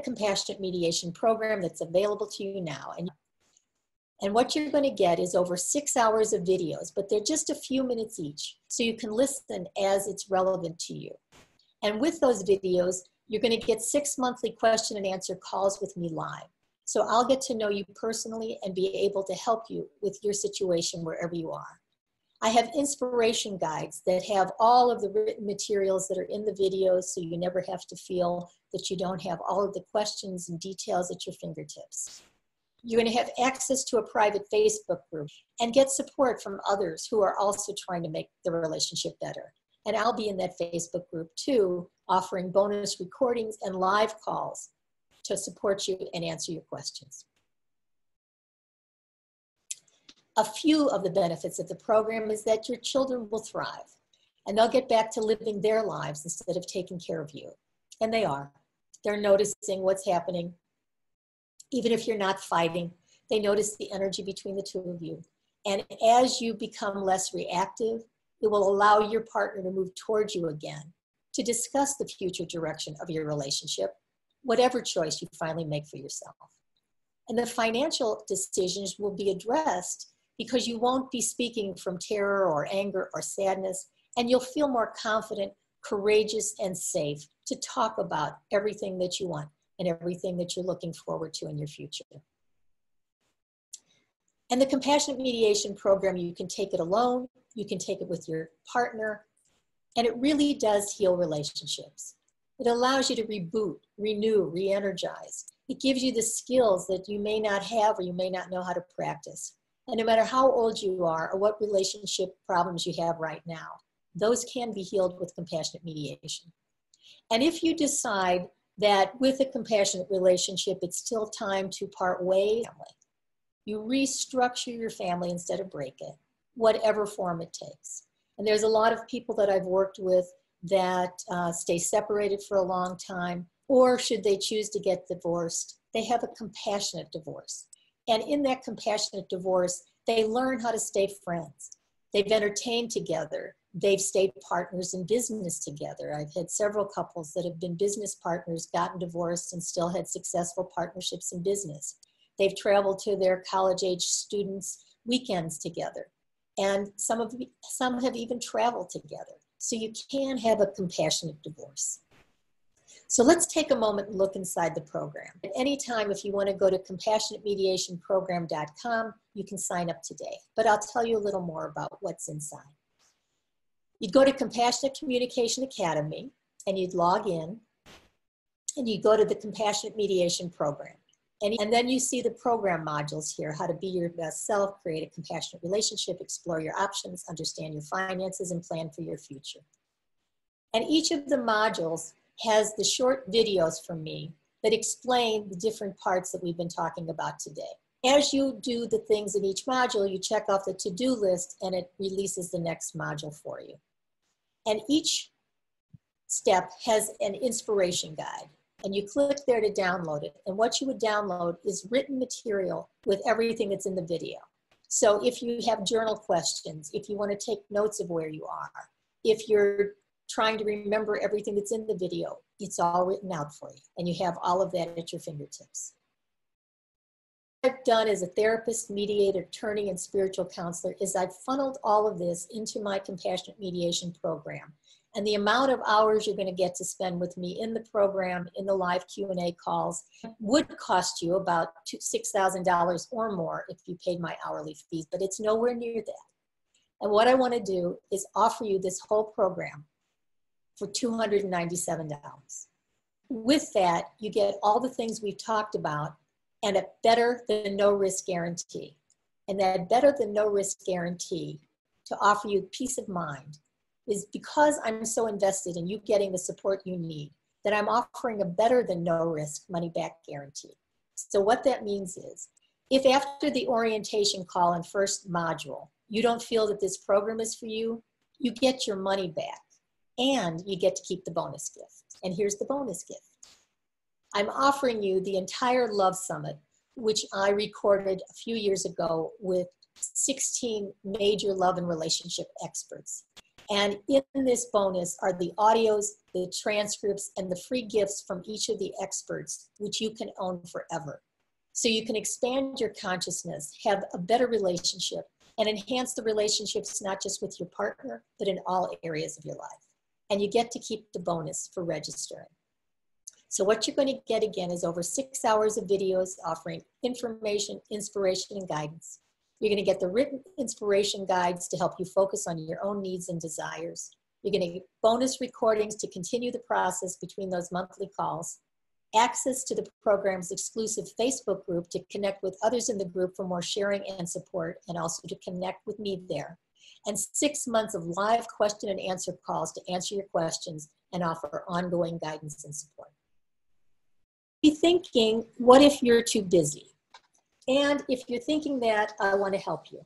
compassionate mediation program that's available to you now. And, and what you're going to get is over six hours of videos, but they're just a few minutes each. So you can listen as it's relevant to you. And with those videos, you're going to get six monthly question and answer calls with me live. So I'll get to know you personally and be able to help you with your situation wherever you are. I have inspiration guides that have all of the written materials that are in the videos so you never have to feel that you don't have all of the questions and details at your fingertips. You're going to have access to a private Facebook group and get support from others who are also trying to make the relationship better. And I'll be in that Facebook group too, offering bonus recordings and live calls to support you and answer your questions a few of the benefits of the program is that your children will thrive and they'll get back to living their lives instead of taking care of you. And they are. They're noticing what's happening. Even if you're not fighting, they notice the energy between the two of you. And as you become less reactive, it will allow your partner to move towards you again to discuss the future direction of your relationship, whatever choice you finally make for yourself. And the financial decisions will be addressed because you won't be speaking from terror or anger or sadness, and you'll feel more confident, courageous, and safe to talk about everything that you want and everything that you're looking forward to in your future. And the compassionate mediation program, you can take it alone, you can take it with your partner, and it really does heal relationships. It allows you to reboot, renew, re energize. It gives you the skills that you may not have or you may not know how to practice. And no matter how old you are or what relationship problems you have right now, those can be healed with compassionate mediation. And if you decide that with a compassionate relationship, it's still time to part ways, you restructure your family instead of break it, whatever form it takes. And there's a lot of people that I've worked with that uh, stay separated for a long time, or should they choose to get divorced, they have a compassionate divorce. And in that compassionate divorce, they learn how to stay friends. They've entertained together. They've stayed partners in business together. I've had several couples that have been business partners, gotten divorced, and still had successful partnerships in business. They've traveled to their college age students' weekends together. And some, of, some have even traveled together. So you can have a compassionate divorce. So let's take a moment and look inside the program. At any time, if you want to go to compassionatemediationprogram.com, you can sign up today. But I'll tell you a little more about what's inside. You'd go to Compassionate Communication Academy and you'd log in and you go to the Compassionate Mediation Program. And, and then you see the program modules here how to be your best self, create a compassionate relationship, explore your options, understand your finances, and plan for your future. And each of the modules has the short videos from me that explain the different parts that we've been talking about today. As you do the things in each module, you check off the to-do list and it releases the next module for you. And each step has an inspiration guide and you click there to download it. And what you would download is written material with everything that's in the video. So if you have journal questions, if you want to take notes of where you are, if you're trying to remember everything that's in the video. It's all written out for you, and you have all of that at your fingertips. What I've done as a therapist, mediator, attorney, and spiritual counselor is I've funneled all of this into my compassionate mediation program. And the amount of hours you're going to get to spend with me in the program, in the live Q&A calls, would cost you about $6,000 or more if you paid my hourly fees, but it's nowhere near that. And what I want to do is offer you this whole program for $297. With that, you get all the things we've talked about and a better than no risk guarantee. And that better than no risk guarantee to offer you peace of mind is because I'm so invested in you getting the support you need that I'm offering a better than no risk money back guarantee. So, what that means is if after the orientation call and first module, you don't feel that this program is for you, you get your money back and you get to keep the bonus gift. And here's the bonus gift. I'm offering you the entire Love Summit, which I recorded a few years ago with 16 major love and relationship experts. And in this bonus are the audios, the transcripts, and the free gifts from each of the experts, which you can own forever. So you can expand your consciousness, have a better relationship, and enhance the relationships not just with your partner, but in all areas of your life. And you get to keep the bonus for registering. So what you're going to get again is over six hours of videos offering information, inspiration, and guidance. You're going to get the written inspiration guides to help you focus on your own needs and desires. You're going to get bonus recordings to continue the process between those monthly calls, access to the program's exclusive Facebook group to connect with others in the group for more sharing and support, and also to connect with me there, and six months of live question and answer calls to answer your questions and offer ongoing guidance and support be thinking, what if you're too busy? And if you're thinking that, I want to help you.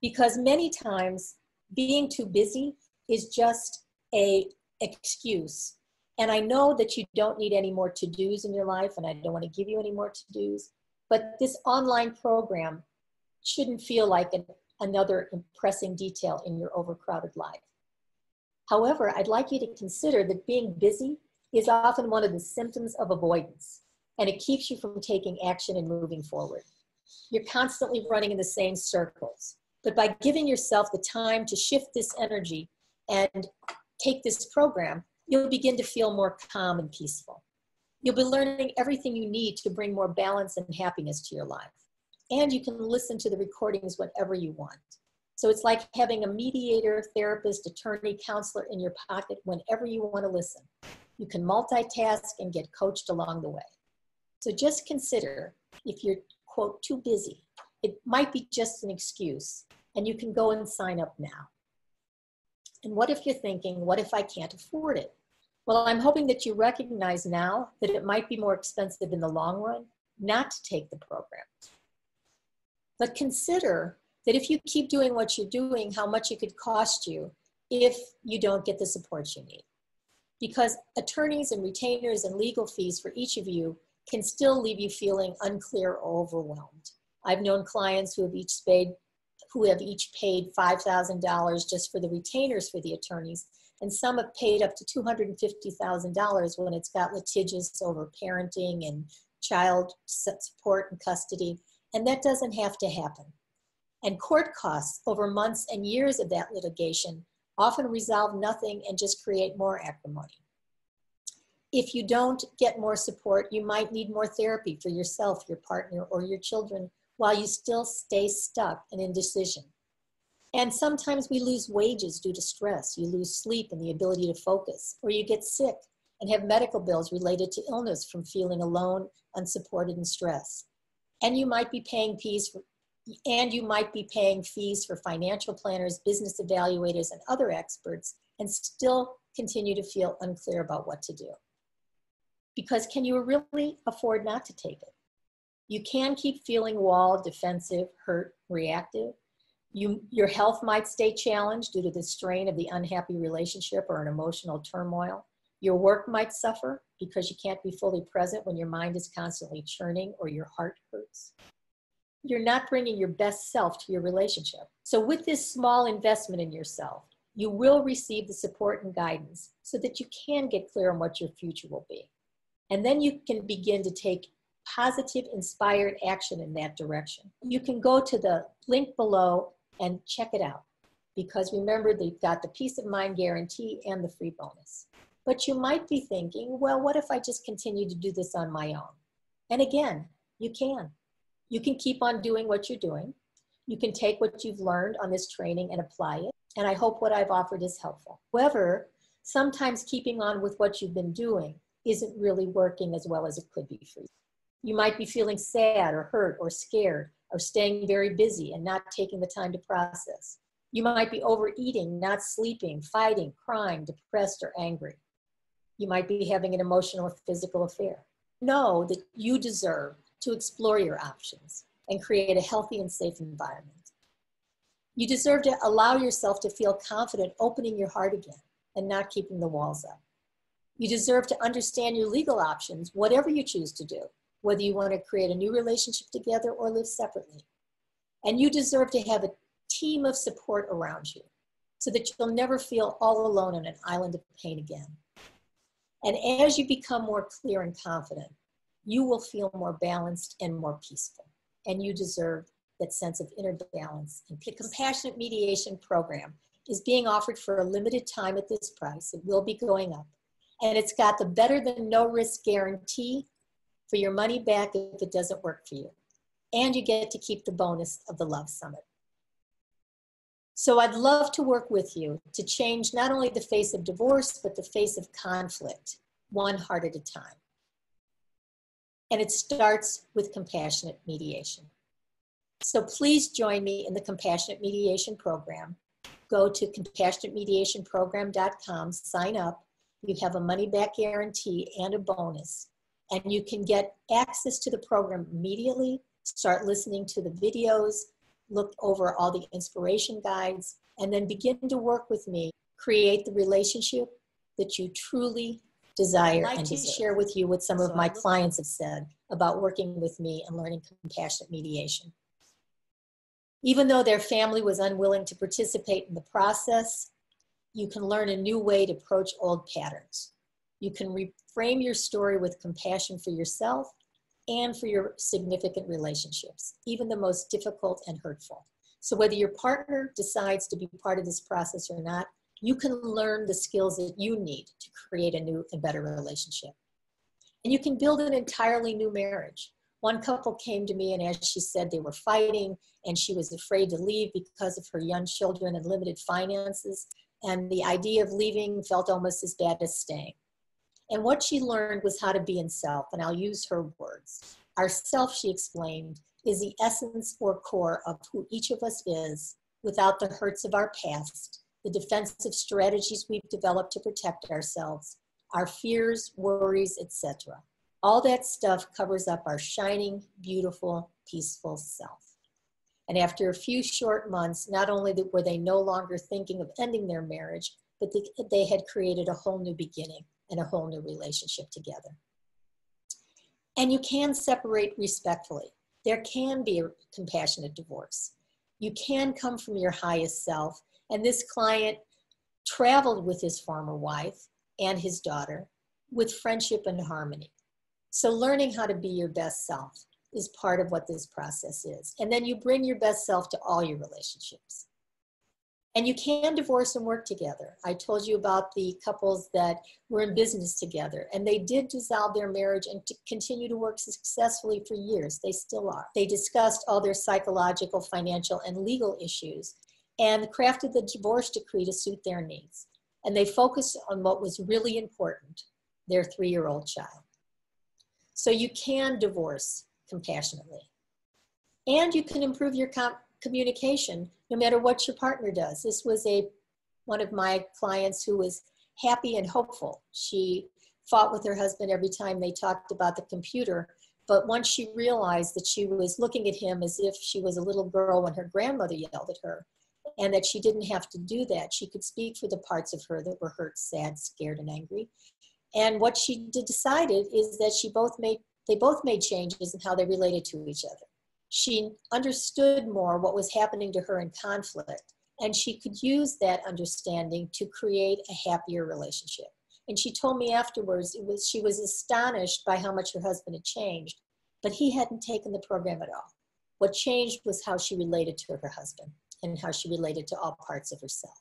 Because many times being too busy is just a excuse. And I know that you don't need any more to-dos in your life, and I don't want to give you any more to-dos, but this online program shouldn't feel like an, another impressing detail in your overcrowded life. However, I'd like you to consider that being busy is often one of the symptoms of avoidance and it keeps you from taking action and moving forward. You're constantly running in the same circles. But by giving yourself the time to shift this energy and take this program, you'll begin to feel more calm and peaceful. You'll be learning everything you need to bring more balance and happiness to your life. And you can listen to the recordings whenever you want. So it's like having a mediator, therapist, attorney, counselor in your pocket whenever you want to listen. You can multitask and get coached along the way. So just consider if you're, quote, too busy, it might be just an excuse, and you can go and sign up now. And what if you're thinking, what if I can't afford it? Well, I'm hoping that you recognize now that it might be more expensive in the long run not to take the program. But consider that if you keep doing what you're doing, how much it could cost you if you don't get the support you need. Because attorneys and retainers and legal fees for each of you can still leave you feeling unclear or overwhelmed. I've known clients who have each paid who have each paid $5,000 just for the retainers for the attorneys, and some have paid up to $250,000 when it's got litigious over parenting and child support and custody, and that doesn't have to happen. And court costs over months and years of that litigation often resolve nothing and just create more acrimony if you don't get more support, you might need more therapy for yourself, your partner, or your children while you still stay stuck in indecision. And sometimes we lose wages due to stress. You lose sleep and the ability to focus, or you get sick and have medical bills related to illness from feeling alone, unsupported, and stressed. And you might be paying fees for, and you might be paying fees for financial planners, business evaluators, and other experts, and still continue to feel unclear about what to do because can you really afford not to take it? You can keep feeling walled, defensive, hurt, reactive. You, your health might stay challenged due to the strain of the unhappy relationship or an emotional turmoil. Your work might suffer because you can't be fully present when your mind is constantly churning or your heart hurts. You're not bringing your best self to your relationship. So, with this small investment in yourself, you will receive the support and guidance so that you can get clear on what your future will be. And then you can begin to take positive, inspired action in that direction. You can go to the link below and check it out because remember, they've got the peace of mind guarantee and the free bonus. But you might be thinking, well, what if I just continue to do this on my own? And again, you can. You can keep on doing what you're doing. You can take what you've learned on this training and apply it. And I hope what I've offered is helpful. However, sometimes keeping on with what you've been doing isn't really working as well as it could be for you. You might be feeling sad or hurt or scared or staying very busy and not taking the time to process. You might be overeating, not sleeping, fighting, crying, depressed, or angry. You might be having an emotional or physical affair. Know that you deserve to explore your options and create a healthy and safe environment. You deserve to allow yourself to feel confident opening your heart again and not keeping the walls up. You deserve to understand your legal options, whatever you choose to do, whether you want to create a new relationship together or live separately. And you deserve to have a team of support around you so that you'll never feel all alone on an island of pain again. And as you become more clear and confident, you will feel more balanced and more peaceful. And you deserve that sense of inner balance. And the Compassionate Mediation Program is being offered for a limited time at this price. It will be going up. And it's got the better than no risk guarantee for your money back if it doesn't work for you. And you get to keep the bonus of the Love Summit. So I'd love to work with you to change not only the face of divorce, but the face of conflict, one heart at a time. And it starts with compassionate mediation. So please join me in the Compassionate Mediation Program. Go to compassionatemediationprogram.com, sign up. You have a money back guarantee and a bonus. And you can get access to the program immediately, start listening to the videos, look over all the inspiration guides, and then begin to work with me, create the relationship that you truly desire like and to share with you what some so of my clients have said about working with me and learning compassionate mediation. Even though their family was unwilling to participate in the process, you can learn a new way to approach old patterns. You can reframe your story with compassion for yourself and for your significant relationships, even the most difficult and hurtful. So whether your partner decides to be part of this process or not, you can learn the skills that you need to create a new and better relationship. And you can build an entirely new marriage. One couple came to me and as she said they were fighting and she was afraid to leave because of her young children and limited finances. And the idea of leaving felt almost as bad as staying. And what she learned was how to be in self, and I'll use her words. Our self, she explained, is the essence or core of who each of us is without the hurts of our past, the defensive strategies we've developed to protect ourselves, our fears, worries, etc. All that stuff covers up our shining, beautiful, peaceful self. And after a few short months, not only were they no longer thinking of ending their marriage, but they, they had created a whole new beginning and a whole new relationship together. And you can separate respectfully. There can be a compassionate divorce. You can come from your highest self. And this client traveled with his former wife and his daughter with friendship and harmony. So, learning how to be your best self is part of what this process is. And then you bring your best self to all your relationships. And you can divorce and work together. I told you about the couples that were in business together and they did dissolve their marriage and to continue to work successfully for years. They still are. They discussed all their psychological, financial, and legal issues and crafted the divorce decree to suit their needs. And they focused on what was really important their three year old child. So you can divorce compassionately. And you can improve your communication no matter what your partner does. This was a one of my clients who was happy and hopeful. She fought with her husband every time they talked about the computer. But once she realized that she was looking at him as if she was a little girl when her grandmother yelled at her, and that she didn't have to do that, she could speak for the parts of her that were hurt, sad, scared, and angry. And what she decided is that she both made they both made changes in how they related to each other she understood more what was happening to her in conflict and she could use that understanding to create a happier relationship. And she told me afterwards it was she was astonished by how much her husband had changed but he hadn't taken the program at all. What changed was how she related to her husband and how she related to all parts of herself.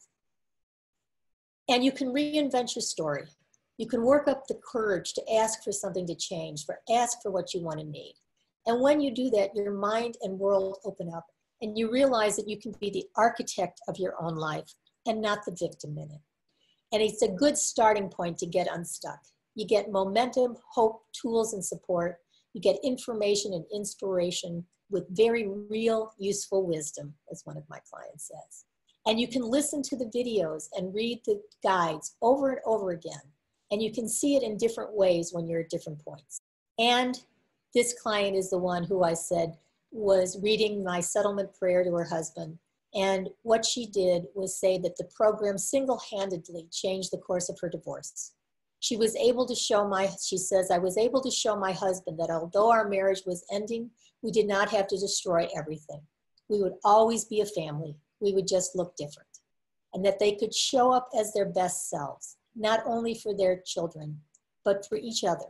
And you can reinvent your story. You can work up the courage to ask for something to change for ask for what you want to need and when you do that, your mind and world open up and you realize that you can be the architect of your own life and not the victim in it. And it's a good starting point to get unstuck. You get momentum, hope, tools, and support. You get information and inspiration with very real, useful wisdom, as one of my clients says. And you can listen to the videos and read the guides over and over again. And you can see it in different ways when you're at different points. And this client is the one who I said was reading my settlement prayer to her husband. And what she did was say that the program single handedly changed the course of her divorce. She was able to show my, she says, I was able to show my husband that although our marriage was ending, we did not have to destroy everything. We would always be a family. We would just look different. and that they could show up as their best selves, not only for their children, but for each other.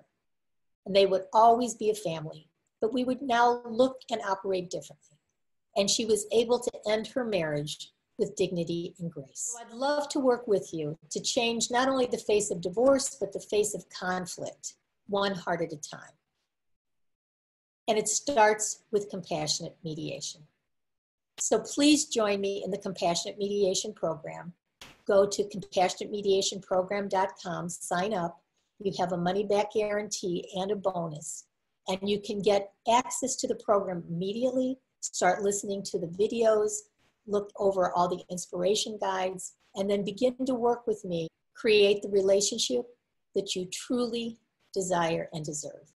And they would always be a family, but we would now look and operate differently. And she was able to end her marriage with dignity and grace. So I'd love to work with you to change not only the face of divorce, but the face of conflict, one heart at a time. And it starts with compassionate mediation. So please join me in the Compassionate Mediation Program. Go to compassionatemediationprogram.com, sign up. You have a money back guarantee and a bonus. And you can get access to the program immediately, start listening to the videos, look over all the inspiration guides, and then begin to work with me, create the relationship that you truly desire and deserve.